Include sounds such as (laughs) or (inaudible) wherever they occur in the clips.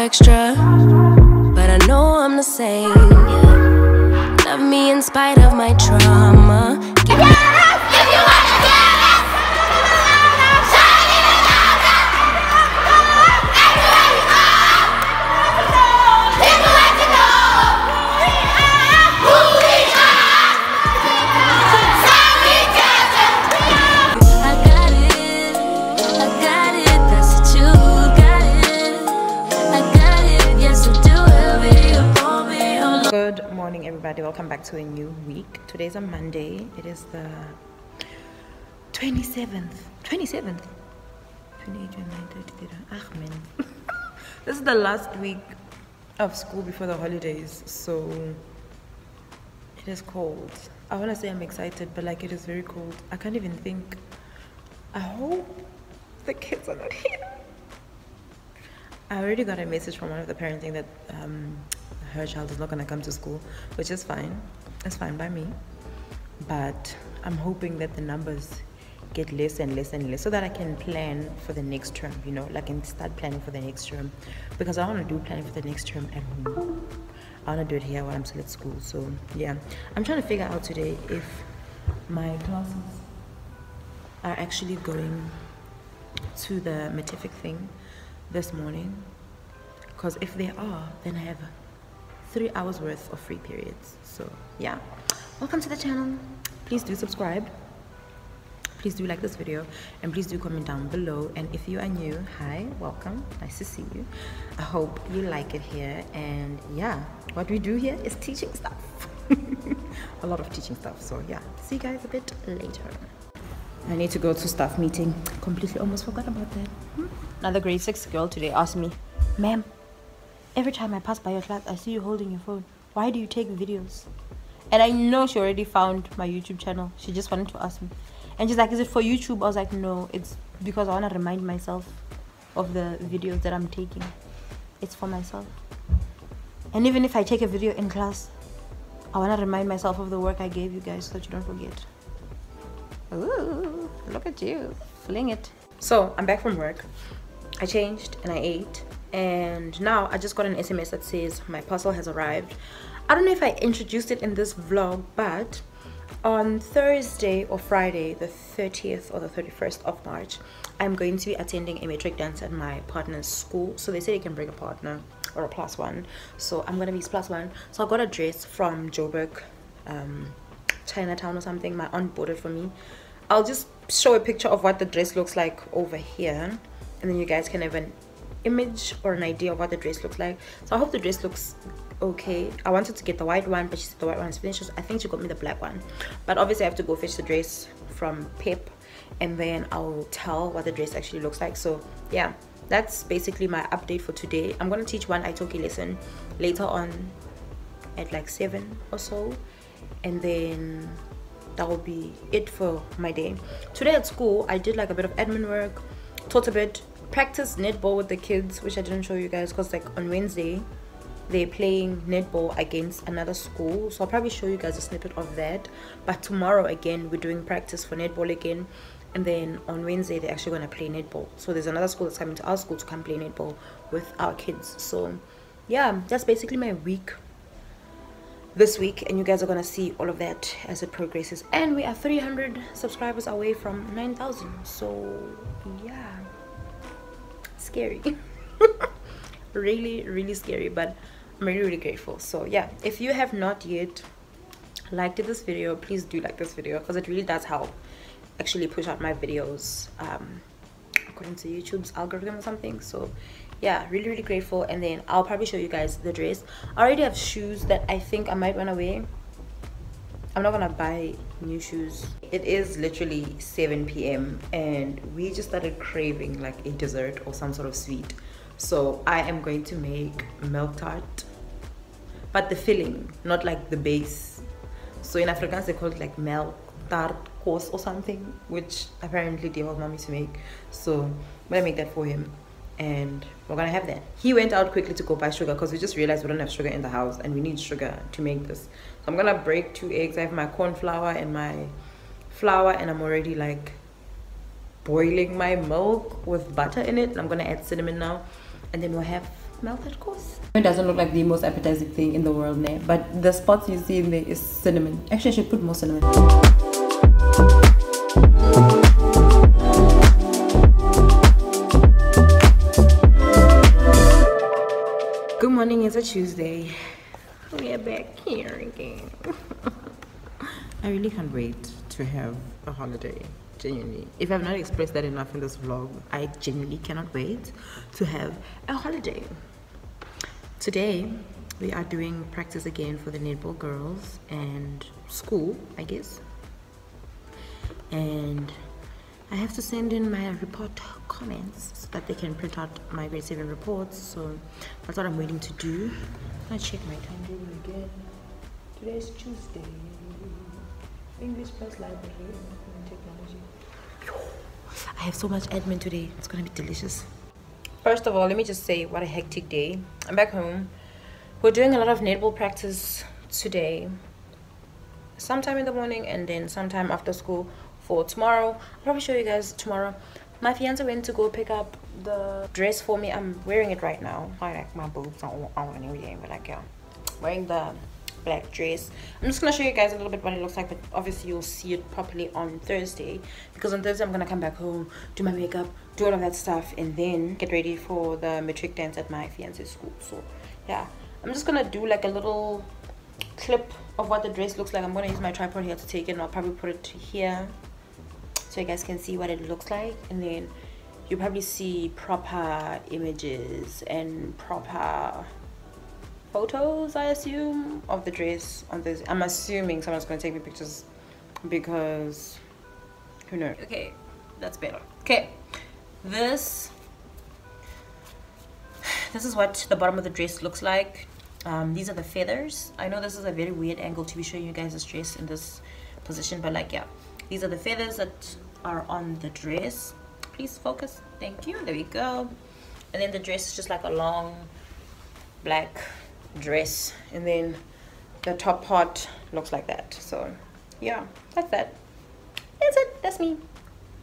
extra, but I know I'm the same. Love me in spite of my trauma. Welcome back to a new week. Today's a Monday. It is the 27th. 27th? 28, 29, 30, 30. Ah, (laughs) this is the last week of school before the holidays. So it is cold. I want to say I'm excited, but like it is very cold. I can't even think. I hope the kids are not here. I already got a message from one of the parents saying that um, her child is not going to come to school, which is fine. It's fine by me. But I'm hoping that the numbers get less and less and less so that I can plan for the next term, you know, like and start planning for the next term. Because I want to do planning for the next term at home. I want to do it here while I'm still at school. So, yeah. I'm trying to figure out today if my classes are actually going to the Metific thing this morning. Because if they are, then I have three hours worth of free periods. So, yeah. Welcome to the channel. Please do subscribe. Please do like this video and please do comment down below. And if you are new, hi, welcome. Nice to see you. I hope you like it here. And yeah, what we do here is teaching stuff. (laughs) a lot of teaching stuff. So, yeah, see you guys a bit later. I need to go to staff meeting. Completely almost forgot about that. Hmm? Another grade six girl today asked me, Ma'am, every time I pass by your class, I see you holding your phone. Why do you take videos? And I know she already found my YouTube channel. She just wanted to ask me. And she's like, Is it for YouTube? I was like, No, it's because I want to remind myself of the videos that I'm taking. It's for myself. And even if I take a video in class, I want to remind myself of the work I gave you guys so that you don't forget. Ooh, look at you. Fling it. So I'm back from work. I changed and I ate. And now I just got an SMS that says my parcel has arrived. I don't know if I introduced it in this vlog, but on Thursday or Friday, the 30th or the 31st of March, I'm going to be attending a matric dance at my partner's school. So they say you can bring a partner or a plus one. So I'm gonna be his plus one. So I got a dress from Joburg, um, Chinatown or something. My aunt bought it for me. I'll just show a picture of what the dress looks like over here, and then you guys can have an image or an idea of what the dress looks like. So I hope the dress looks okay. I wanted to get the white one, but she said the white one is finished. I think she got me the black one. But obviously I have to go fetch the dress from Pep and then I'll tell what the dress actually looks like. So yeah, that's basically my update for today. I'm gonna teach one Italki lesson later on at like seven or so. And then that will be it for my day. Today at school, I did like a bit of admin work, taught a bit, practiced netball with the kids, which I didn't show you guys because like on Wednesday, they're playing netball against another school. So I'll probably show you guys a snippet of that. But tomorrow again, we're doing practice for netball again. And then on Wednesday, they're actually going to play netball. So there's another school that's coming to our school to come play netball with our kids. So yeah, that's basically my week this week and you guys are gonna see all of that as it progresses and we are 300 subscribers away from 9,000 so yeah scary. (laughs) Really really scary but I'm really really grateful. So yeah if you have not yet liked this video please do like this video because it really does help actually push out my videos um, according to YouTube's algorithm or something. So yeah really really grateful. And then I'll probably show you guys the dress. I already have shoes that I think I might run away I'm not gonna buy new shoes. It is literally 7 p.m and we just started craving like a dessert or some sort of sweet. So I am going to make milk tart but the filling not like the base. So in Afrikaans they call it like milk tart course or something which apparently they want mommy to make. So I'm gonna make that for him and we're gonna have that. He went out quickly to go buy sugar because we just realized we don't have sugar in the house and we need sugar to make this i'm gonna break two eggs i have my corn flour and my flour and i'm already like boiling my milk with butter in it i'm gonna add cinnamon now and then we'll have melted course. It doesn't look like the most appetizing thing in the world now, but the spots you see in there is cinnamon. Actually, I should put more cinnamon. Good morning, it's a Tuesday. We are back here again. (laughs) I really can't wait to have a holiday. Genuinely. If I've not expressed that enough in this vlog, I genuinely cannot wait to have a holiday. Today, we are doing practice again for the netball girls and school, I guess. And I have to send in my report comments so that they can print out my grade 7 reports. So that's what I'm waiting to do. I check my timetable again. Today is Tuesday. English plus library and technology. I have so much admin today. It's gonna be delicious. First of all, let me just say what a hectic day. I'm back home. We're doing a lot of netball practice today. Sometime in the morning and then sometime after school for tomorrow. I'll probably show you guys tomorrow. My fiance went to go pick up the dress for me. I'm wearing it right now. I like my boobs on, on everything, but like yeah, wearing the black dress. I'm just gonna show you guys a little bit what it looks like, but obviously you'll see it properly on Thursday because on Thursday I'm gonna come back home, do my makeup, do all of that stuff, and then get ready for the matric dance at my fiance's school. So yeah, I'm just gonna do like a little clip of what the dress looks like. I'm gonna use my tripod here to take it, and I'll probably put it here so you guys can see what it looks like and then you probably see proper images and proper photos i assume of the dress on this. I'm assuming someone's going to take me pictures because who knows? Okay that's better. Okay this this is what the bottom of the dress looks like. Um, these are the feathers. I know this is a very weird angle to be showing you guys this dress in this position but like yeah these are the feathers that are on the dress. Please focus. Thank you. There we go. And then the dress is just like a long black dress. And then the top part looks like that. So yeah that's that. That's it. That's me.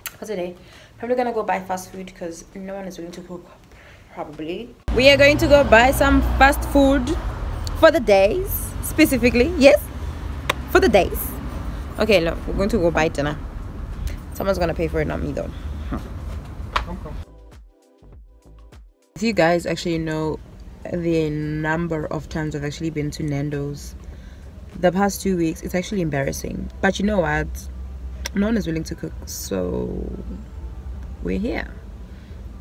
For today eh? probably gonna go buy fast food because no one is willing to cook probably. We are going to go buy some fast food for the days specifically yes for the days okay look we're going to go buy dinner. Someone's gonna pay for it not me though. If you guys actually know the number of times i've actually been to nando's the past two weeks it's actually embarrassing. But you know what? No one is willing to cook so we're here.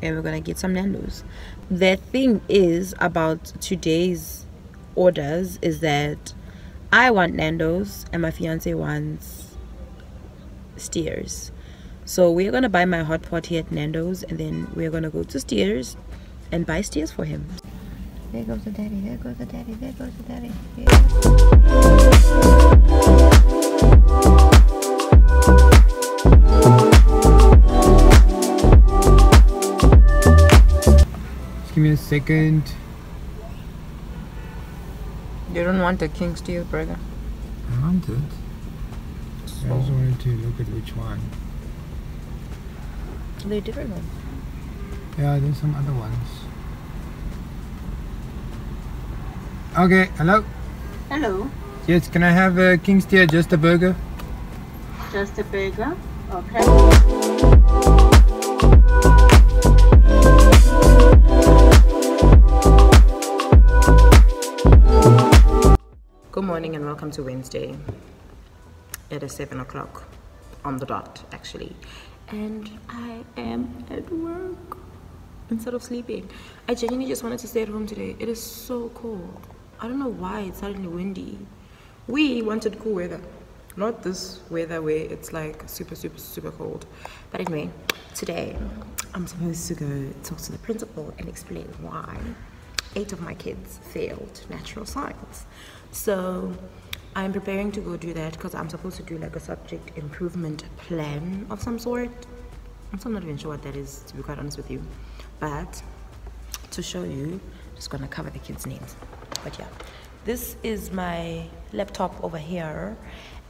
And we're gonna get some nando's. The thing is about today's orders is that i want nando's and my fiance wants steers so we're gonna buy my hot pot here at nando's and then we're gonna go to steers and buy steers for him there goes the daddy there goes the daddy there goes the daddy Just give me a second. You don't want a king steers burger I want it. I just wanted to look at which one. they're different ones Yeah, there's some other ones. Okay, hello. Hello, Yes, can I have a King Steer, just a burger? just a burger. Okay. Good morning and welcome to Wednesday. It is 7 o'clock on the dot, actually. And I am at work instead of sleeping. I genuinely just wanted to stay at home today. It is so cold. I don't know why it's suddenly windy. We wanted cool weather, not this weather where it's like super, super, super cold. But anyway, today I'm supposed to go talk to the principal and explain why eight of my kids failed natural science. So I'm preparing to go do that because I'm supposed to do like a subject improvement plan of some sort. I'm not even sure what that is, to be quite honest with you. But to show you, I'm just gonna cover the kids' names. But yeah, this is my laptop over here,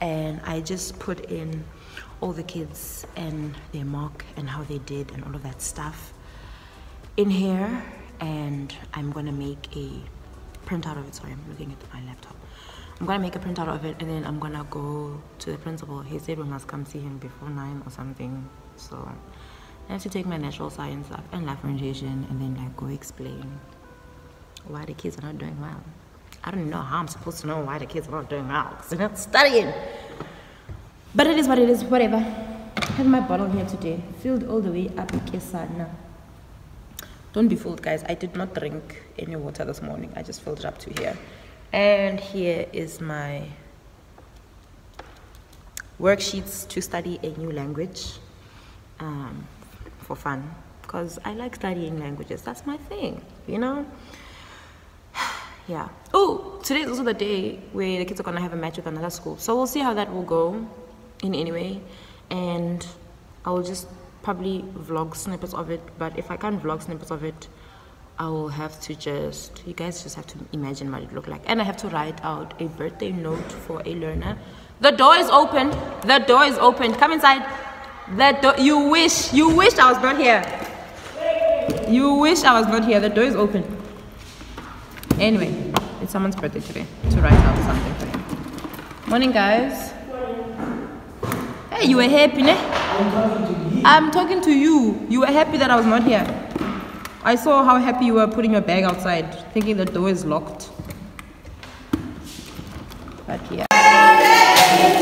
and I just put in all the kids and their mark and how they did and all of that stuff in here and I'm gonna make a printout of it. Sorry, I'm looking at my laptop. I'm gonna make a printout of it and then I'm gonna go to the principal. He said we must come see him before nine or something. So I have to take my natural science stuff and life orientation and then like go explain why the kids are not doing well. I don't know how I'm supposed to know why the kids are not doing well because they're not studying. But it is what it is, whatever. I have my bottle here today, filled all the way up Kesana. Don't be fooled, guys. I did not drink any water this morning. I just filled it up to here. And here is my worksheets to study a new language um, for fun. Because I like studying languages. That's my thing, you know? (sighs) yeah. Oh, today is also the day where the kids are gonna have a match with another school. So we'll see how that will go in any way. And I will just probably vlog snippets of it. But if I can't vlog snippets of it, I will have to just, you guys just have to imagine what it looked like. And I have to write out a birthday note for a learner. The door is open. The door is open. Come inside. The door, you wish, you wish I was not here. You wish I was not here. The door is open. Anyway, it's someone's birthday today to write out something for him. Morning, guys. Hey, you were happy, ne? I'm talking to you. You were happy that I was not here. I saw how happy you were putting your bag outside, thinking the door is locked. But yeah.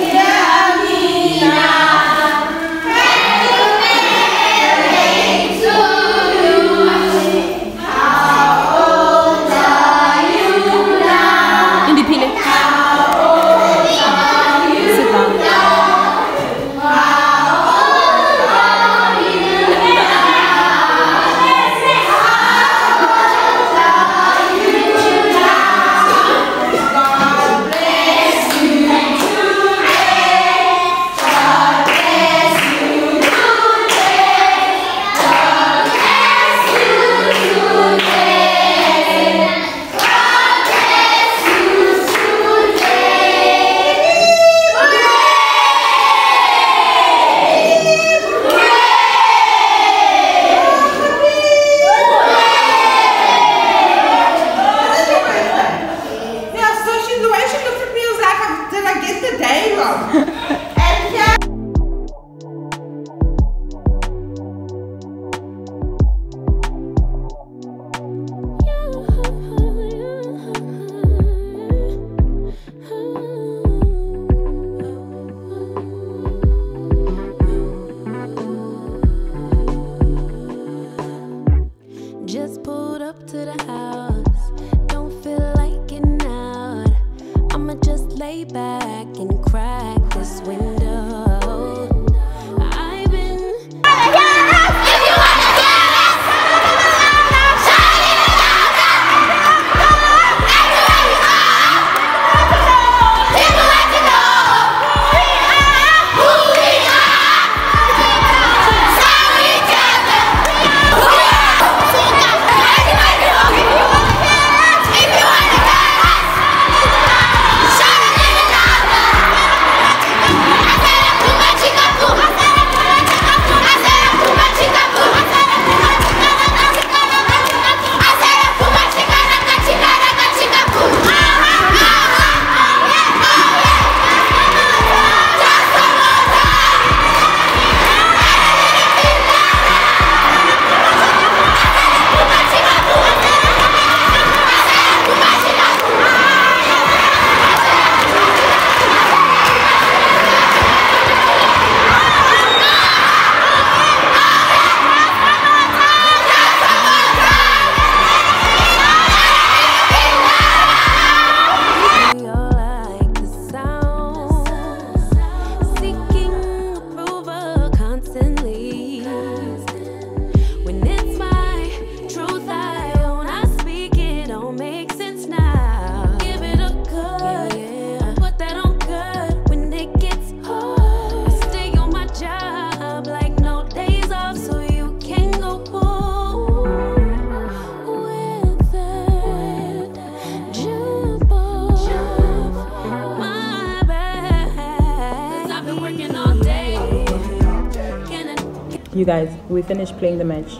We finished playing the match.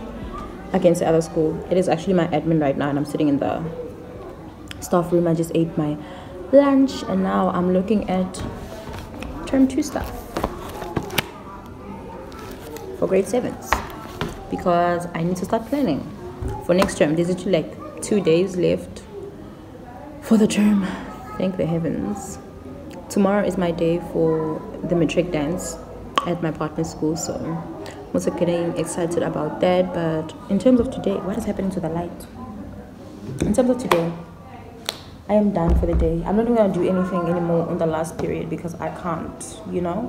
against the other school. It is actually my admin right now, and I'm sitting in the staff room. I just ate my lunch, and now I'm looking at term two stuff for grade sevens because I need to start planning for next term. There's actually like two days left for the term. Thank the heavens. Tomorrow is my day for the matric dance at my partner's school, so also getting excited about that. But in terms of today, what is happening to the light? In terms of today, I am done for the day. I'm not even gonna do anything anymore in the last period because I can't, you know.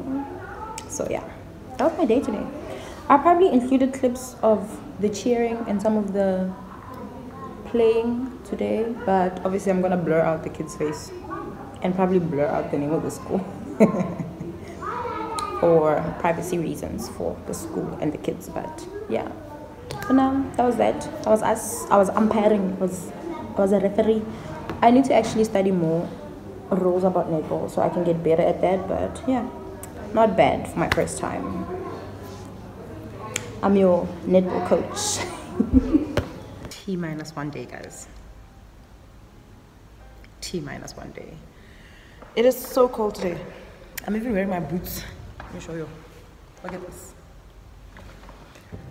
So yeah, that was my day today. I probably included clips of the cheering and some of the playing today, but obviously I'm gonna blur out the kid's face and probably blur out the name of the school (laughs) for privacy reasons for the school and the kids. But yeah, for now that was that. I was us. I was umpiring. I was I was a referee. I need to actually study more rules about netball so I can get better at that. But yeah, not bad for my first time. I'm your netball coach. (laughs) T minus one day, guys. T minus one day. It is so cold today. I'm even wearing my boots. Me show you. Look at this.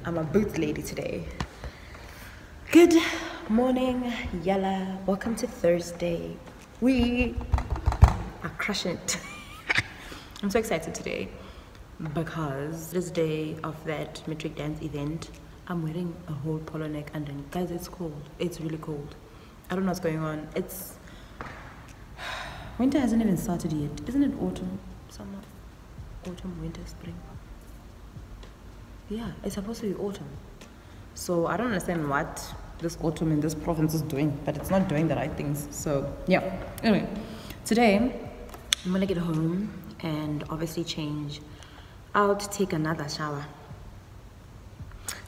I'm a boot lady today. Good morning, Yella. Welcome to Thursday. We are crushing it. (laughs) I'm so excited today because this day of that matric dance event, I'm wearing a whole polo neck then guys, it's cold. It's really cold. I don't know what's going on. It's (sighs) winter hasn't even started yet. Isn't it autumn? Autumn, winter, spring. Yeah, it's supposed to be autumn. So I don't understand what this autumn in this province is doing, but it's not doing the right things. So yeah. Anyway, today I'm gonna get home and obviously change out, take another shower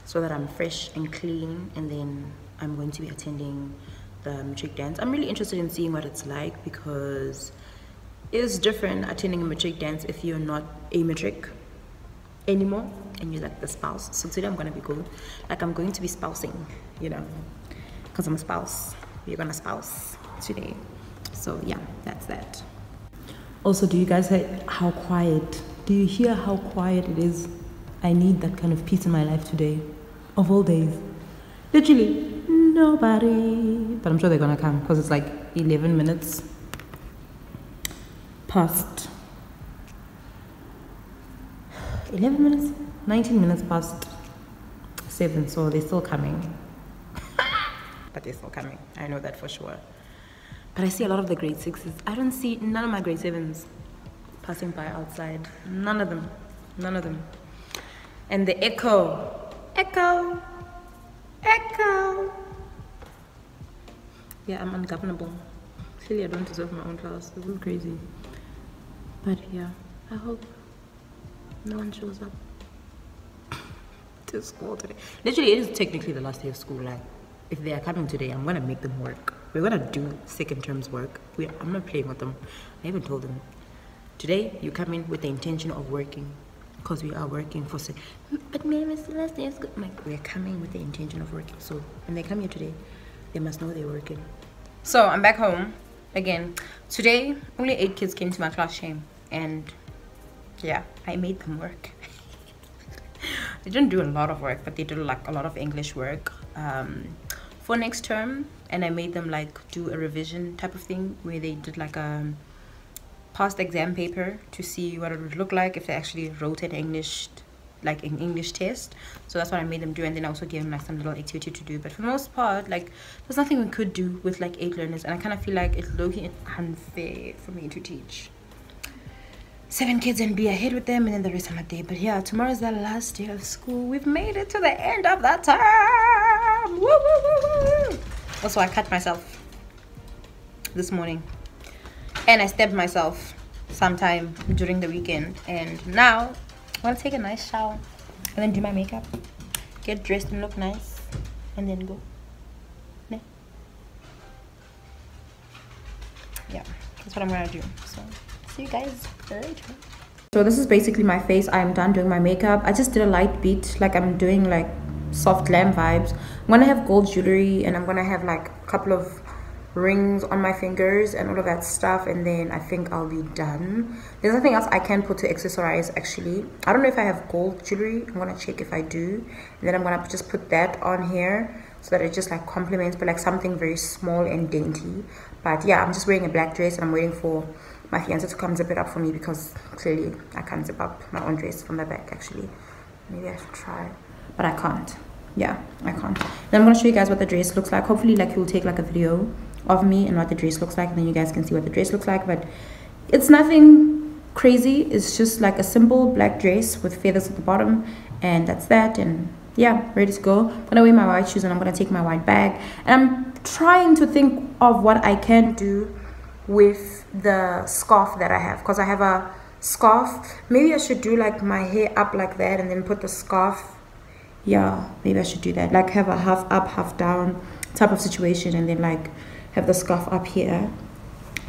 so that I'm fresh and clean and then I'm going to be attending the matric dance. I'm really interested in seeing what it's like because it's different attending a matric dance if you're not a matric anymore and you're like the spouse. So today I'm gonna be good. Like I'm going to be spousing, you know, because I'm a spouse. You're gonna spouse today. So yeah, that's that. Also, do you guys hear how quiet? Do you hear how quiet it is? I need that kind of peace in my life today, of all days. Literally, nobody. But I'm sure they're gonna come because it's like 11 minutes past. 11 minutes? 19 minutes past 7 so they're still coming. (laughs) But they're still coming i know that for sure. But i see a lot of the grade sixes. I don't see none of my grade sevens passing by outside. None of them. None of them. And the echo. Echo. Echo. Yeah i'm ungovernable. Clearly i don't deserve my own class. This is crazy but yeah i hope no one shows up to school today. Literally, it is technically the last day of school. Like, if they are coming today, I'm gonna make them work. We're gonna do second terms work. We, I'm not playing with them. I even told them today you come in with the intention of working because we are working for. Se- but maybe it's the last day of school. I'm like, we're coming with the intention of working. So when they come here today, they must know they're working. So I'm back home again. Today, only eight kids came to my class shame, and yeah i made them work (laughs) they didn't do a lot of work but they did like a lot of english work um, for next term and i made them like do a revision type of thing where they did like a past exam paper to see what it would look like if they actually wrote an english like an english test. So that's what i made them do and then i also gave them like some little activity to do. But for the most part like there's nothing we could do with like eight learners and i kind of feel like it's looking unfair for me to teach seven kids and be ahead with them and then the rest of my day. But yeah tomorrow's the last day of school. We've made it to the end of that woo, woo, woo, woo. also i cut myself this morning and i stabbed myself sometime during the weekend. And now i want to take a nice shower and then do my makeup get dressed and look nice and then go. Ne? yeah that's what i'm gonna do. So see you guys later. So this is basically my face. I am done doing my makeup. I just did a light beat like i'm doing like soft glam vibes. I'm gonna have gold jewelry and I'm gonna have like a couple of rings on my fingers and all of that stuff and then I think I'll be done. There's nothing else I can put to accessorize actually. I don't know if I have gold jewelry. I'm gonna check if I do. And then I'm gonna just put that on here so that it just like complements but like something very small and dainty. But yeah, I'm just wearing a black dress and I'm waiting for my fiance to come zip it up for me because clearly I can't zip up my own dress from the back actually. Maybe I should try, but I can't. Yeah, I can't. Then I'm gonna show you guys what the dress looks like. Hopefully like you'll take like a video of me and what the dress looks like and then you guys can see what the dress looks like but it's nothing crazy. It's just like a simple black dress with feathers at the bottom and that's that and yeah ready to go. I'm gonna wear my white shoes and i'm gonna take my white bag and i'm trying to think of what i can do with the scarf that i have because i have a scarf. Maybe i should do like my hair up like that and then put the scarf. Yeah maybe i should do that. Like have a half up half down type of situation and then like have the scarf up here.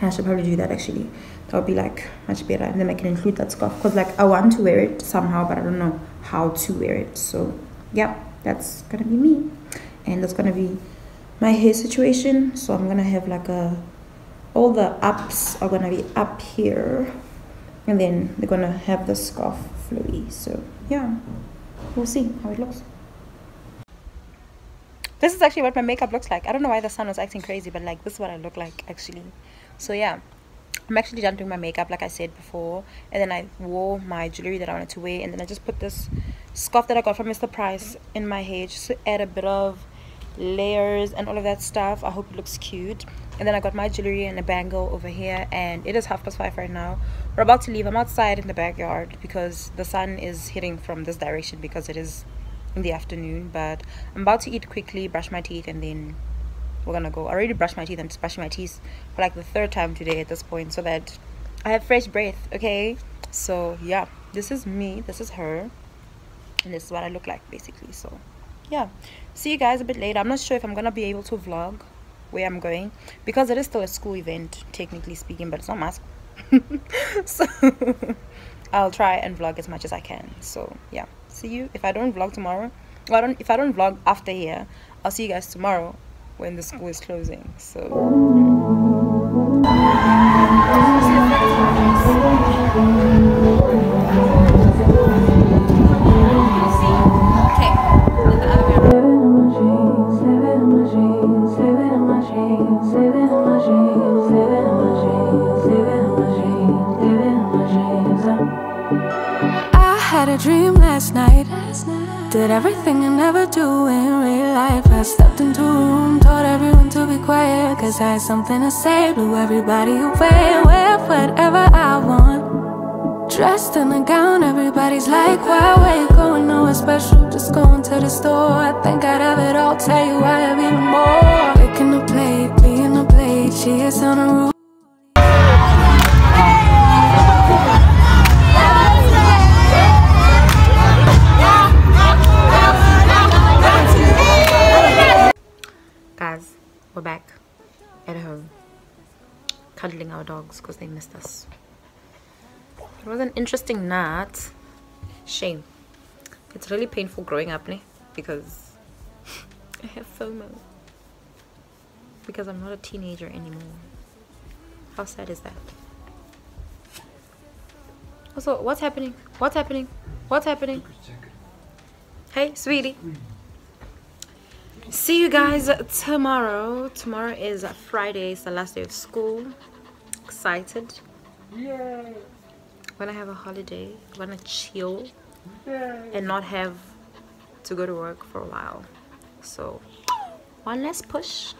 I should probably do that actually. That would be like much better. And then I can include that scarf. Because like I want to wear it somehow but I don't know how to wear it. So yeah that's gonna be me. And that's gonna be my hair situation. So I'm gonna have like a all the ups are gonna be up here. And then they're gonna have the scarf flowy. So yeah. We'll see how it looks this is actually what my makeup looks like. I don't know why the sun was acting crazy but like this is what i look like actually. So yeah. I'm actually done doing my makeup like i said before and then i wore my jewelry that i wanted to wear and then i just put this scarf that i got from mr price in my hair just to add a bit of layers and all of that stuff. I hope it looks cute. And then i got my jewelry and a bangle over here and it is half past five right now. We're about to leave. I'm outside in the backyard because the sun is hitting from this direction because it is in the afternoon but i'm about to eat quickly brush my teeth and then we're gonna go. I already brushed my teeth i'm just brushing my teeth for like the third time today at this point so that i have fresh breath okay? So yeah this is me this is her and this is what i look like basically so yeah. See you guys a bit later. I'm not sure if i'm gonna be able to vlog where i'm going because it is still a school event technically speaking but it's not my school. (laughs) So (laughs) i'll try and vlog as much as i can so yeah see you if I don't vlog tomorrow. Well, I don't if I don't vlog after here, I'll see you guys tomorrow when the school is closing. So. Did everything I never do in real life. I stepped into a room, told everyone to be quiet. Cause I had something to say, blew everybody away. Wear whatever I want. Dressed in a gown, everybody's like, why, where you going? Nowhere special, just going to the store. I think I'd have it all, tell you I have even more. Picking a plate, being a plate, she is on a roof. Dogs because they missed us. It was an interesting night. Shame. It's really painful growing up ne? because (laughs) i have fomo. Because i'm not a teenager anymore. How sad is that? Also what's happening? What's happening? What's happening? Hey sweetie. See you guys tomorrow. Tomorrow is friday. It's the last day of school excited. Yeah. Gonna have a holiday gonna chill Yay. and not have to go to work for a while. So one less push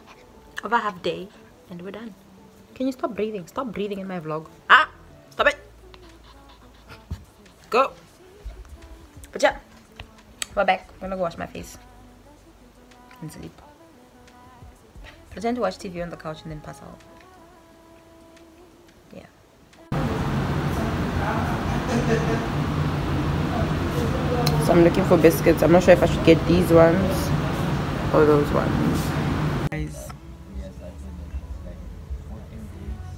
of a half day and we're done. Can you stop breathing? Stop breathing in my vlog. Ah stop it. Go. But yeah we're back. I'm gonna go wash my face and sleep. Pretend to watch TV on the couch and then pass out. So I'm looking for biscuits. I'm not sure if I should get these ones or those ones. Guys,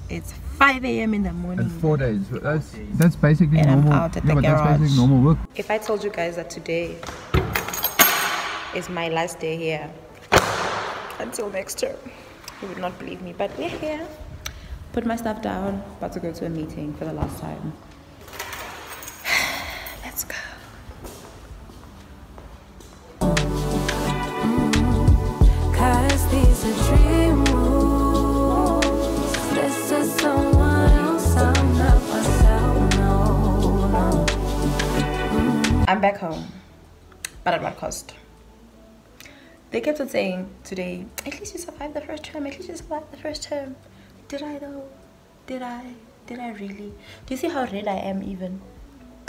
it's 5 a.m. in the morning. It's four days. That's that's basically and normal. I'm out at yeah, the but that's garage. basically normal work. If I told you guys that today is my last day here until next term. You would not believe me, but we're here. Put my stuff down. About to go to a meeting for the last time. But at what cost? They kept on saying today, at least you survived the first term, at least you survived the first term. Did I though? Did I? Did I really? Do you see how red I am even?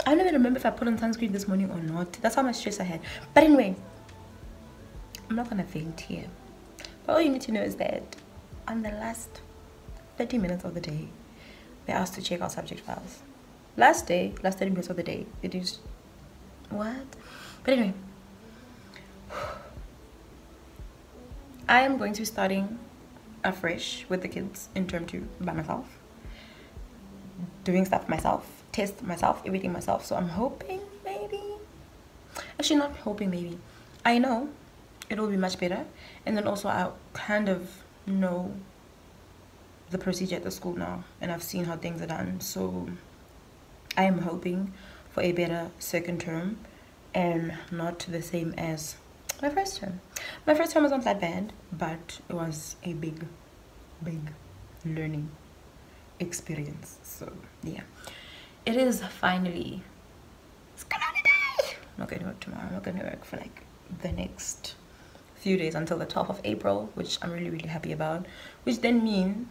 I don't even remember if I put on sunscreen this morning or not. That's how much stress I had. But anyway, I'm not gonna faint here. But all you need to know is that on the last 30 minutes of the day, they asked to check our subject files. Last day, last 30 minutes of the day, it is what? But anyway, I am going to be starting afresh with the kids in term two by myself, doing stuff myself, test myself, everything myself. So I'm hoping maybe, actually not hoping maybe, I know it will be much better, and then also I kind of know the procedure at the school now, and I've seen how things are done. So I am hoping for a better second term and not the same as my first term. My first term was not that bad, but it was a big, big learning experience. So yeah, it is finally. I'm not going to work tomorrow. I'm not going to work for like the next few days until the 12th of April, which I'm really really happy about. Which then mean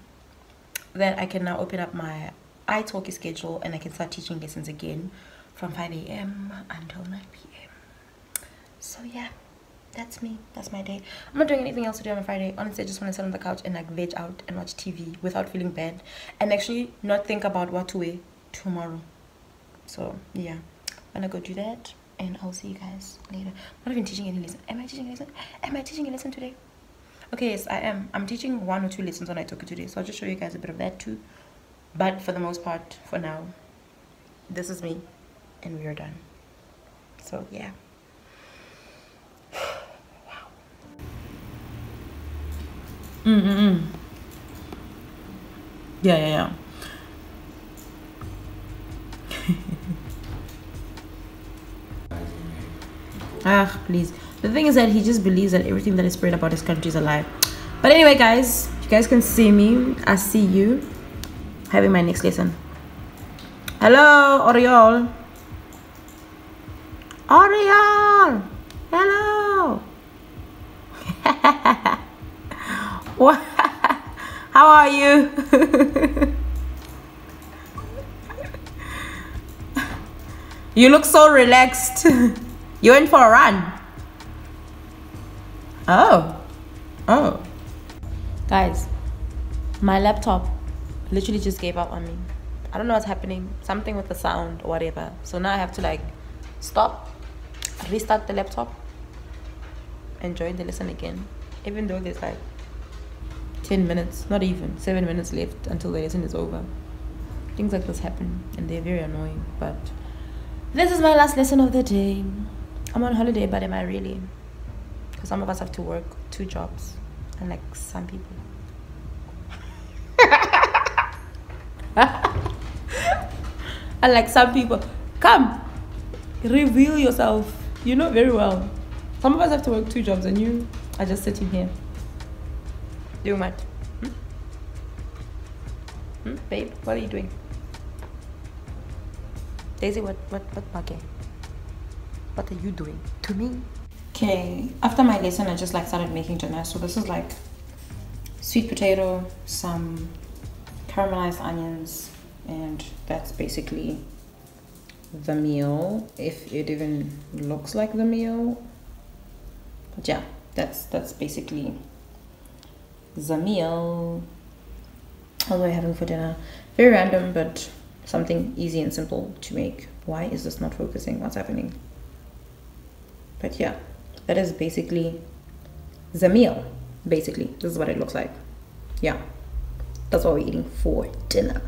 that I can now open up my italki schedule and I can start teaching lessons again from 5 a.m. until 9 p.m. So yeah, that's me. That's my day. I'm not doing anything else to do on a Friday. Honestly, I just want to sit on the couch and like veg out and watch TV without feeling bad and actually not think about what to wear tomorrow. So yeah, I'm gonna go do that and I'll see you guys later. I'm not even teaching any lesson. Am I teaching a lesson? Am I teaching a lesson today? Okay, yes, I am. I'm teaching one or two lessons on italki today, so I'll just show you guys a bit of that too. But for the most part, for now, this is me and we are done. So yeah. wow. (sighs) Mm mm mm. Yeah yeah yeah. (laughs) ah, please. The thing is that he just believes that everything that is spread about his country is a lie. But anyway, guys, you guys can see me. I see you having my next lesson. Hello, Oriol. Oriol! Hello! what? (laughs) How are you? (laughs) you look so relaxed. (laughs) you went for a run. Oh. Oh. Guys, my laptop literally just gave up on me. I don't know what's happening. Something with the sound or whatever. So now I have to like stop, restart the laptop, and join the lesson again. Even though there's like 10 minutes, not even 7 minutes left until the lesson is over. Things like this happen and they're very annoying. But this is my last lesson of the day. I'm on holiday, but am I really? Because some of us have to work two jobs, unlike some people. (laughs) unlike some people. Come, reveal yourself. You know very well. Some of us have to work two jobs, and you are just sitting here. Doing what? Hmm? Hmm? Babe, what are you doing? Daisy, what, what, what, okay. What are you doing to me? Okay, after my lesson, I just like started making dinner. So this is like sweet potato, some caramelized onions, and that's basically the meal. If it even looks like the meal, but yeah, that's that's basically the meal. What am I having for dinner? Very random, but something easy and simple to make. Why is this not focusing? What's happening? But yeah, that is basically the meal. Basically, this is what it looks like. Yeah, that's what we're eating for dinner.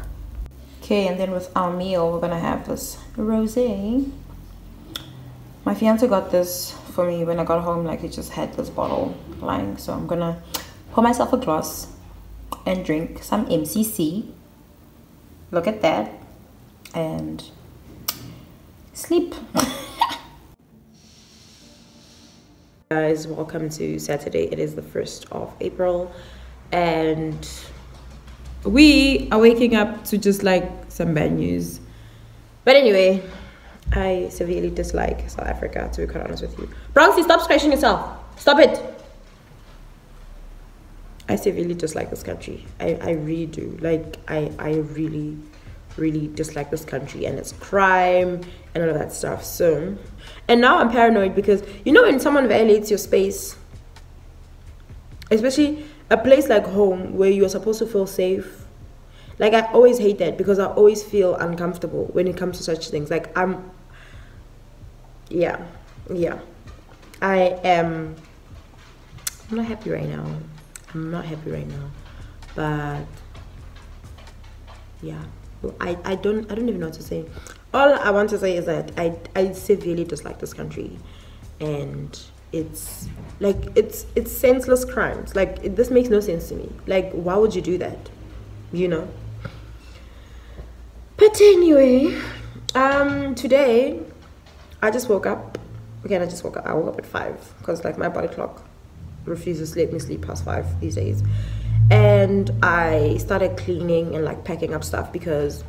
Okay, and then with our meal, we're gonna have this rosé. My fiance got this for me when I got home. Like he just had this bottle lying, so I'm gonna pour myself a glass and drink some MCC. Look at that. And sleep. (laughs) Guys, welcome to Saturday. It is the 1st of April and we are waking up to just like some bad news. But anyway, I severely dislike South Africa, to be quite honest with you. Bronxy, stop scratching yourself. Stop it. I severely dislike this country. I, I really do. Like, I, I really, really dislike this country and its crime and all of that stuff. So, and now I'm paranoid because, you know, when someone violates your space, especially a place like home where you're supposed to feel safe, like I always hate that because I always feel uncomfortable when it comes to such things. Like, I'm, yeah, yeah. I am, I'm not happy right now. I'm not happy right now, but yeah, I, I don't I don't even know what to say. All I want to say is that I I severely dislike this country, and it's like it's it's senseless crimes. Like it, this makes no sense to me. Like why would you do that? You know. But anyway, um, today I just woke up. Again, I just woke up. I woke up at five because like my body clock refuses to let me sleep past five these days. And I started cleaning and like packing up stuff because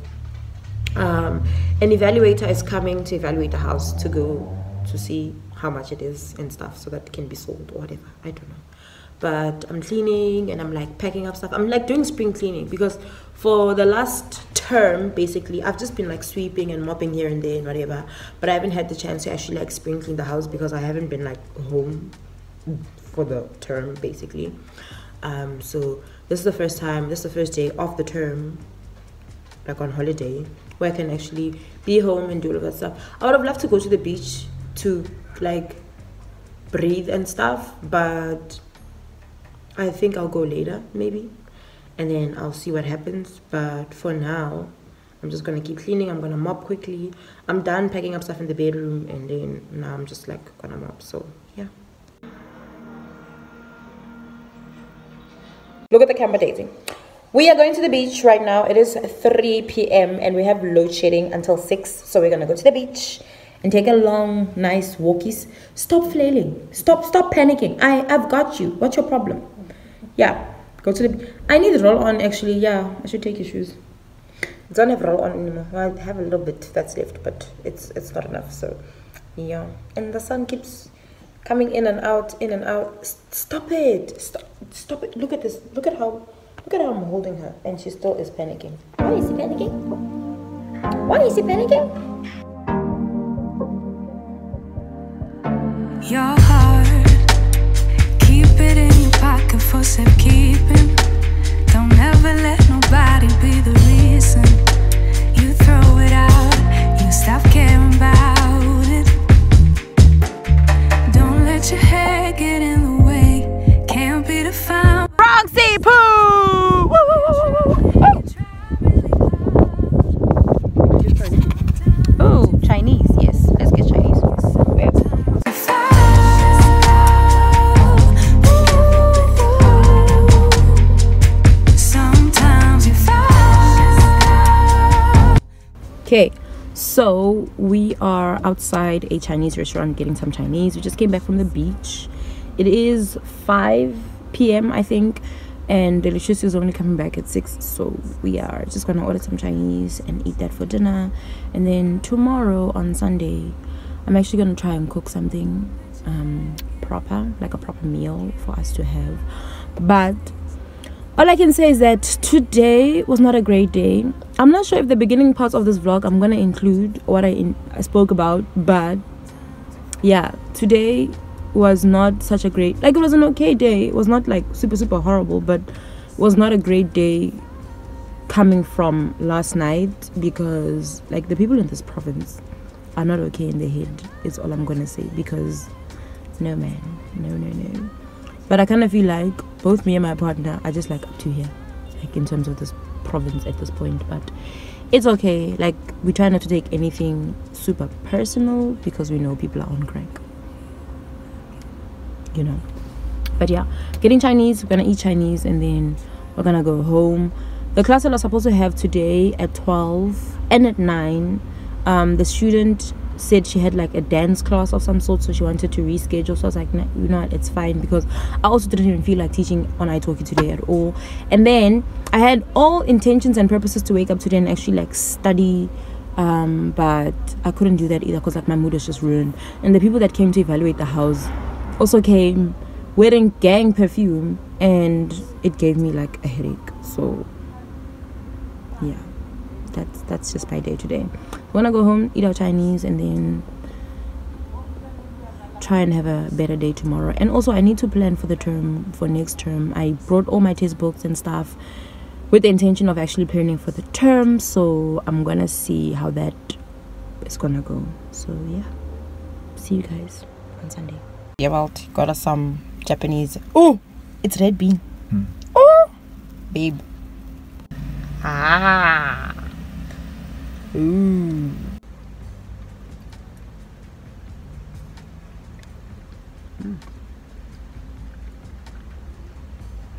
um, an evaluator is coming to evaluate the house to go to see how much it is and stuff so that it can be sold or whatever. I don't know. But I'm cleaning and I'm like packing up stuff. I'm like doing spring cleaning because for the last term, basically, I've just been like sweeping and mopping here and there and whatever. But I haven't had the chance to actually like spring clean the house because I haven't been like home for the term basically. Um, so this is the first time, this is the first day of the term, like on holiday, where I can actually be home and do all of that stuff. I would have loved to go to the beach to like breathe and stuff, but I think I'll go later maybe, and then I'll see what happens. But for now, I'm just gonna keep cleaning. I'm gonna mop quickly. I'm done packing up stuff in the bedroom, and then now I'm just like gonna mop. So yeah. Look at the camera dating. We are going to the beach right now. It is 3 p.m. and we have load shedding until 6. So we're to go to the beach and take a long, nice walkies. Stop flailing. Stop, stop panicking. I, I've got you. What's your problem? Yeah, go to the. I need roll on actually. Yeah, I should take your shoes. I don't have roll on anymore. I have a little bit that's left, but it's it's not enough. So, yeah. And the sun keeps coming in and out, in and out. S- Stop it! Stop! Stop it! Look at this! Look at how, look at how I'm holding her, and she still is panicking. Why is he panicking? Why is he panicking? Your heart, keep it in your pocket for safekeeping. Don't ever let nobody be the reason you throw it out. You stop caring about it. Don't let your head get in the way. Can't be defined. Roxy poo! Woo, woo, woo, woo, woo. Ooh, Chinese. Okay, so we are outside a Chinese restaurant getting some Chinese. We just came back from the beach. It is 5 p.m., I think, and Delicious is only coming back at 6. So we are just gonna order some Chinese and eat that for dinner. And then tomorrow on Sunday, I'm actually gonna try and cook something um, proper, like a proper meal for us to have. But all I can say is that today was not a great day. I'm not sure if the beginning parts of this vlog I'm gonna include what I, in, I spoke about, but yeah, today was not such a great. Like it was an okay day. It was not like super super horrible, but it was not a great day coming from last night because like the people in this province are not okay in the head. Is all I'm gonna say because no man, no no no. But I kind of feel like both me and my partner are just like up to here, like in terms of this province at this point. But it's okay. Like we try not to take anything super personal because we know people are on crack. You know. but yeah getting chinese we're gonna eat chinese and then we're gonna go home the class that i was supposed to have today at 12 and at 9 um, the student said she had like a dance class of some sort so she wanted to reschedule. So i was like you know what? It's fine because i also didn't even feel like teaching on italki today at all. And then i had all intentions and purposes to wake up today and actually like study um, but i couldn't do that either because like my mood was just ruined. And the people that came to evaluate the house also came wearing gang perfume and it gave me like a headache. So yeah. That's that's just my day today wanna go home eat our chinese and then try and have a better day tomorrow. And also i need to plan for the term for next term. I brought all my test books and stuff with the intention of actually planning for the term so i'm gonna see how that is gonna go. So yeah. See you guys on sunday. Yeah well got us some japanese. Oh it's red bean. Oh babe. Ah Ooh. Mm.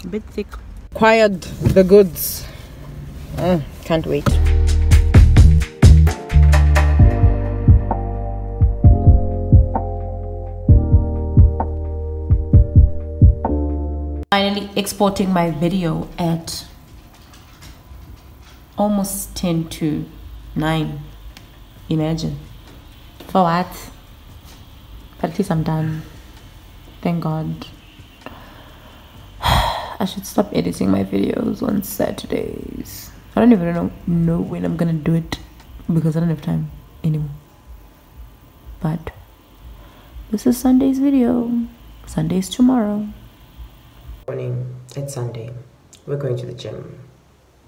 A bit thick. Acquired the goods. Mm, can't wait. Finally exporting my video at almost 10 to 9. Imagine. For what? Least I'm done. Thank God. (sighs) I should stop editing my videos on Saturdays. I don't even know, know when I'm gonna do it because I don't have time anymore. But this is Sunday's video. Sunday's tomorrow. Morning. It's Sunday. We're going to the gym.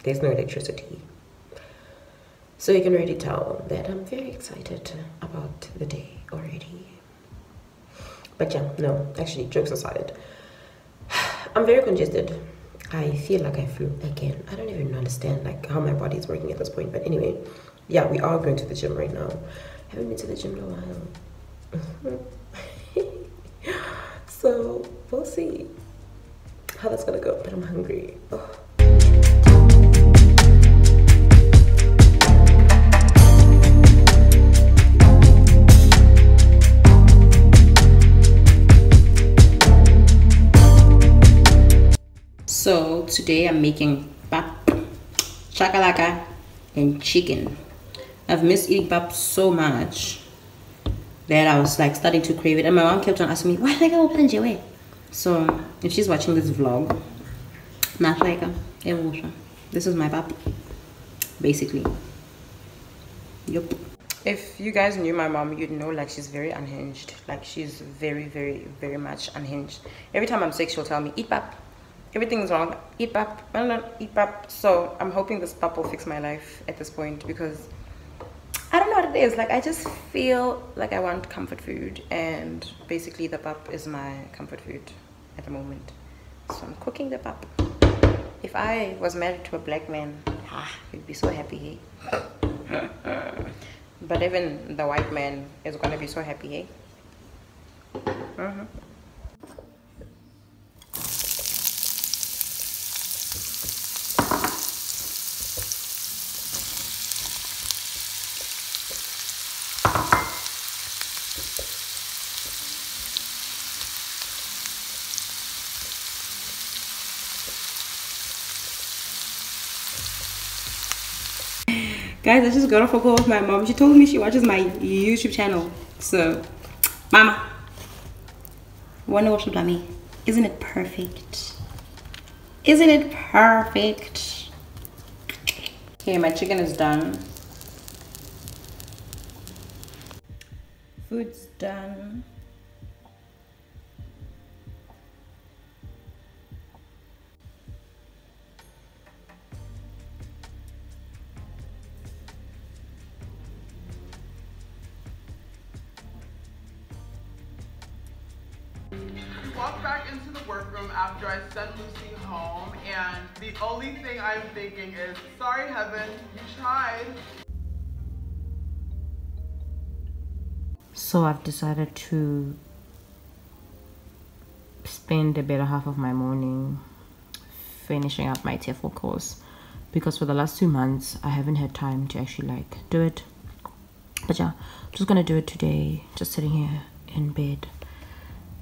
There's no electricity. So you can already tell that I'm very excited about the day already. But yeah, no, actually, jokes aside, (sighs) I'm very congested. I feel like I flew again. I don't even understand like how my body is working at this point. But anyway, yeah, we are going to the gym right now. haven't been to the gym in a while. (laughs) so we'll see how that's gonna go. But I'm hungry. Today I'm making pap, chakalaka, and chicken. I've missed eating pap so much that I was like starting to crave it, and my mom kept on asking me, "Why I open Joey?" So if she's watching this vlog, not like um, this is my pap, basically. Yup. If you guys knew my mom, you'd know like she's very unhinged. Like she's very, very, very much unhinged. Every time I'm sick, she'll tell me, "Eat pap." Everything's wrong. No no eat pap so i'm hoping this pap will fix my life at this point because i don't know what it is. Like i just feel like i want comfort food and basically the pap is my comfort food at the moment. So i'm cooking the pap if i was married to a black man ah he'd be so happy hey? but even the white man is gonna be so happy hey? Mhm. Guys i just got off a call with my mom. She told me she watches my youtube channel. So mama. Wanna watch me. Isn't it perfect? Isn't it perfect? Okay my chicken is done. Food's done I sent Lucy home, and the only thing I'm thinking is, sorry, Heaven, you tried. so i've decided to spend the better half of my morning finishing up my TEFL course because for the last two months I haven't had time to actually like do it. But yeah, just gonna do it today, just sitting here in bed.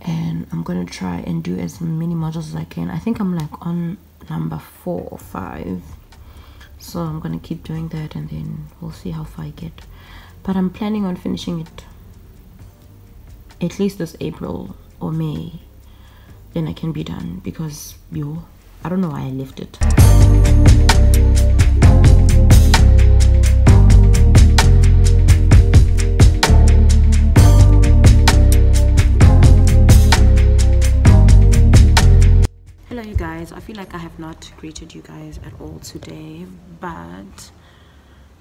And I'm gonna try and do as many modules as I can. I think I'm like on number four or five. So I'm gonna keep doing that and then we'll see how far I get. But I'm planning on finishing it at least this April or May. Then I can be done because yo, I don't know why I left it. Guys, I feel like I have not greeted you guys at all today, but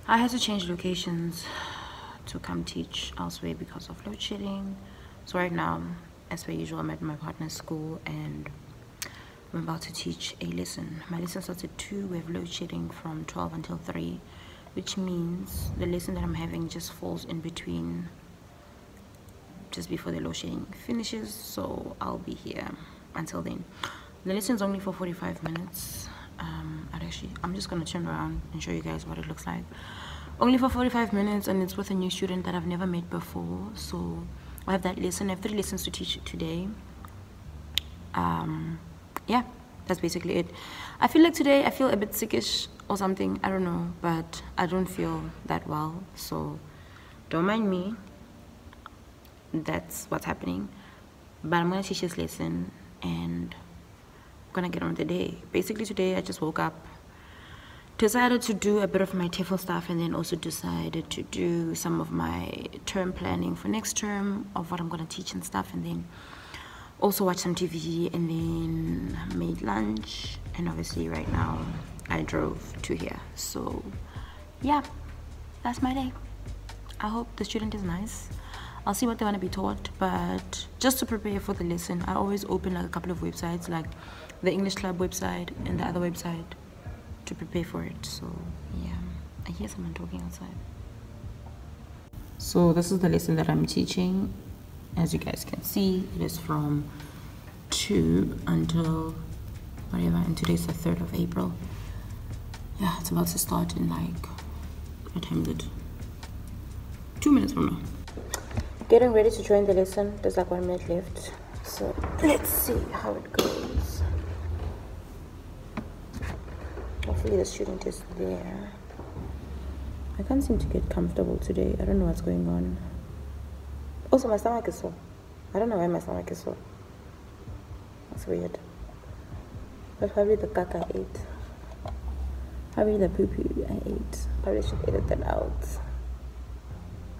I had to change locations (sighs) to come teach elsewhere because of load shedding. So right now, as per usual, I'm at my partner's school and I'm about to teach a lesson. My lesson starts at 2, we have load shedding from 12 until 3, which means the lesson that I'm having just falls in between just before the load shedding finishes, so I'll be here until then. The lesson's only for 45 minutes. Um, I'd actually, I'm just gonna turn around and show you guys what it looks like. Only for 45 minutes, and it's with a new student that I've never met before. So I have that lesson. I have three lessons to teach today. Um, yeah, that's basically it. I feel like today I feel a bit sickish or something. I don't know, but I don't feel that well. So don't mind me. That's what's happening. But I'm gonna teach this lesson and gonna get on with the day. Basically today I just woke up, decided to do a bit of my TEFL stuff and then also decided to do some of my term planning for next term of what I'm gonna teach and stuff and then also watch some TV and then made lunch and obviously right now I drove to here. So yeah, that's my day. I hope the student is nice. I'll see what they want to be taught, but just to prepare for the lesson, I always open like a couple of websites, like the English Club website and the other website, to prepare for it. So yeah, I hear someone talking outside. So this is the lesson that I'm teaching. As you guys can see, it is from two until whatever, and today's the third of April. Yeah, it's about to start in like what time is it? Two minutes from now getting ready to join the lesson there's like one minute left. So let's see how it goes. Hopefully the student is there. I can't seem to get comfortable today. I don't know what's going on. Also my stomach is sore. I don't know why my stomach is sore. That's weird. But probably the caca I ate. Probably the poo poo i ate. Probably should edit that out.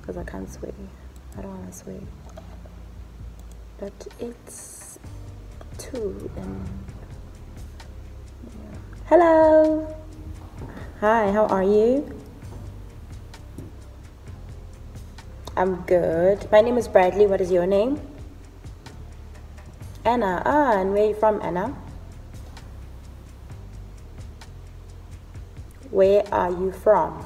Because i can't swear I don't want to swear. But it's two and yeah. hello. Hi, how are you? I'm good. My name is Bradley. What is your name? Anna. Ah, and where are you from, Anna? Where are you from?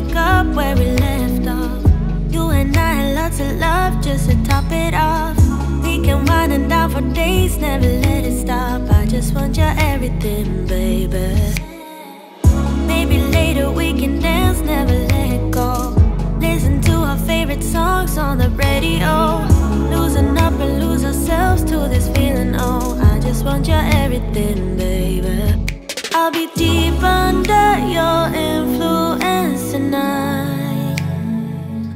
Pick up where we left off. You and I had lots of love just to top it off. We can wind it down for days, never let it stop. I just want your everything, baby. Maybe later we can dance, never let go. Listen to our favorite songs on the radio. Losing up and lose ourselves to this feeling. Oh, I just want your everything, baby. I'll be deep under your influence tonight.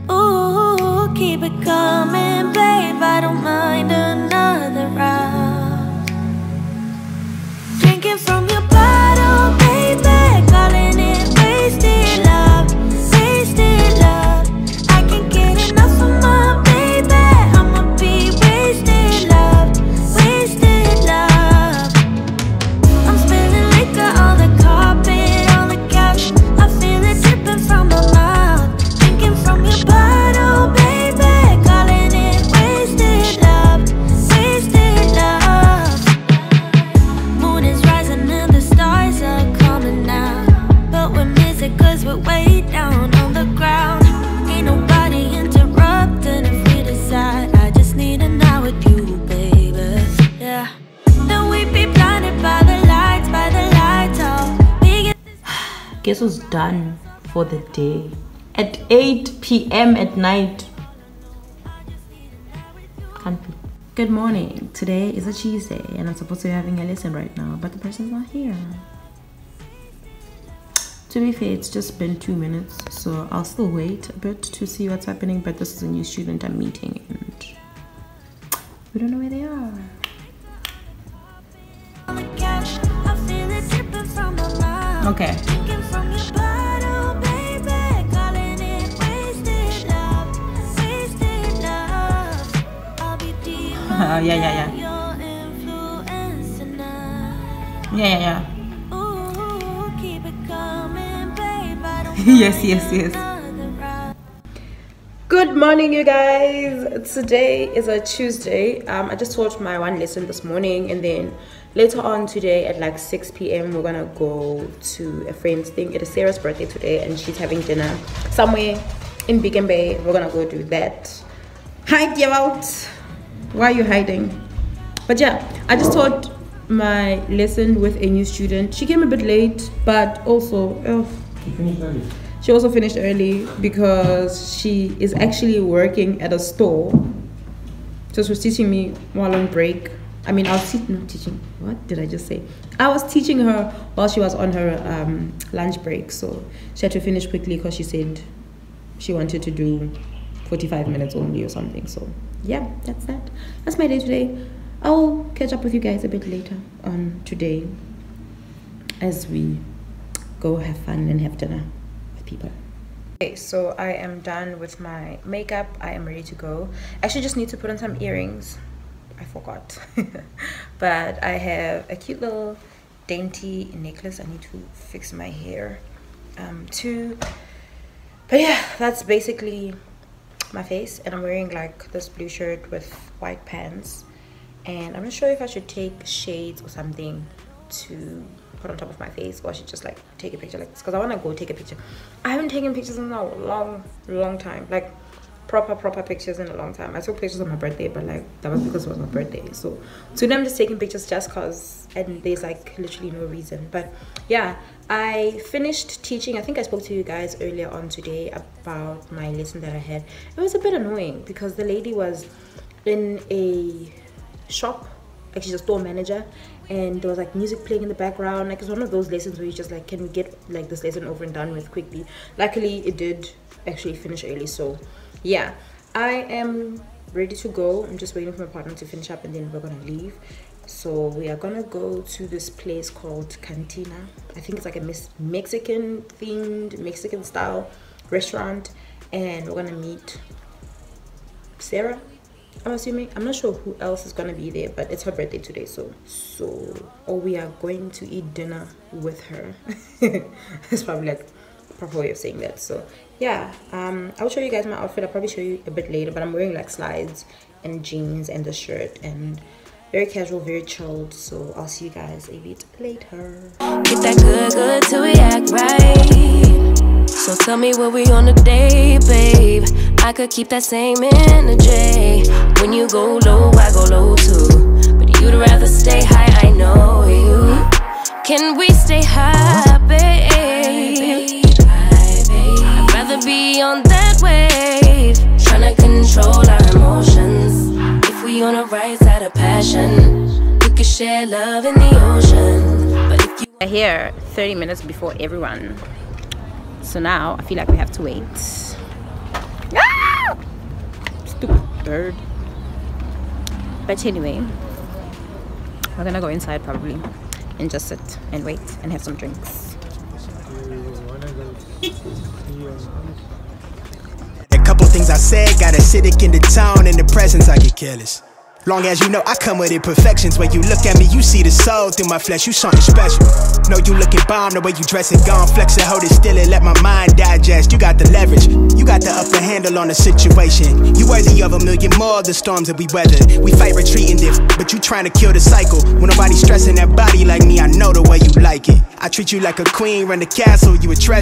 Ooh, keep it coming, babe. I don't mind another round. Drinking from guess who's done for the day at 8 p.m. at night? Good morning. Today is a Tuesday and I'm supposed to be having a lesson right now, but the person's not here. To be fair, it's just been two minutes, so I'll still wait a bit to see what's happening. But this is a new student I'm meeting, and we don't know where they are. Okay. Uh, yeah, yeah, yeah. Yeah, yeah, yeah. (laughs) yes, yes, yes. Good morning, you guys. Today is a Tuesday. Um, I just taught my one lesson this morning, and then later on today at like 6 p.m. we're gonna go to a friend's thing. It is Sarah's birthday today, and she's having dinner somewhere in Beacon Bay. We're gonna go do that. Hide you out. Why are you hiding? But yeah, I just taught my lesson with a new student. She came a bit late, but also. Oh, she also finished early because she is actually working at a store. So she was teaching me while on break. I mean, I was teaching. What did I just say? I was teaching her while she was on her um, lunch break. So she had to finish quickly because she said she wanted to do 45 minutes only or something. So yeah, that's that. That's my day today. I'll catch up with you guys a bit later on today as we go have fun and have dinner with people. Okay, so I am done with my makeup. I am ready to go. Actually, just need to put on some earrings. I forgot. (laughs) but I have a cute little dainty necklace. I need to fix my hair um, too. But yeah, that's basically my face. And I'm wearing like this blue shirt with white pants. And I'm not sure if I should take shades or something to put on top of my face or I should just like take a picture like this because I want to go take a picture I haven't taken pictures in a long long time like proper proper pictures in a long time. I took pictures on my birthday but like that was because it was my birthday. So today I'm just taking pictures just cause and there's like literally no reason. But yeah I finished teaching. I think I spoke to you guys earlier on today about my lesson that I had. It was a bit annoying because the lady was in a shop like she's a store manager and there was like music playing in the background. Like it's one of those lessons where you just like can we get like this lesson over and done with quickly. Luckily it did actually finish early so yeah. I am ready to go. I'm just waiting for my partner to finish up and then we're gonna leave. So we are gonna go to this place called cantina. I think it's like a mexican themed mexican style restaurant. And we're gonna meet sarah I'm assuming. I'm not sure who else is gonna be there, but it's her birthday today, so so or we are going to eat dinner with her. (laughs) it's probably like proper way of saying that. So yeah, um, I'll show you guys my outfit. I'll probably show you a bit later, but I'm wearing like slides and jeans and the shirt and very casual, very chilled. So I'll see you guys a bit later. Get that good, good till we act right. So tell me what we on a day, babe. I could keep that same energy. When you go low, I go low too. But you'd rather stay high, I know you. Can we stay high, babe? Control our emotions. If we on the right side of passion, we could share love in the ocean. But if you We're here 30 minutes before everyone. So now I feel like we have to wait. Ah! Stupid bird. But anyway, we're gonna go inside probably and just sit and wait and have some drinks. Couple things I said got acidic in the tone, in the presence I get careless. Long as you know I come with imperfections. When you look at me, you see the soul through my flesh. You something special. Know you looking bomb the way you dress it, gone flex it, hold it still and let my mind digest. You got the leverage, you got the upper handle on the situation. You worthy of a million more of the storms that we weather. We fight retreating diff, but you trying to kill the cycle. When nobody stressing that body like me, I know the way you like it. I treat you like a queen, run the castle, you a treasure.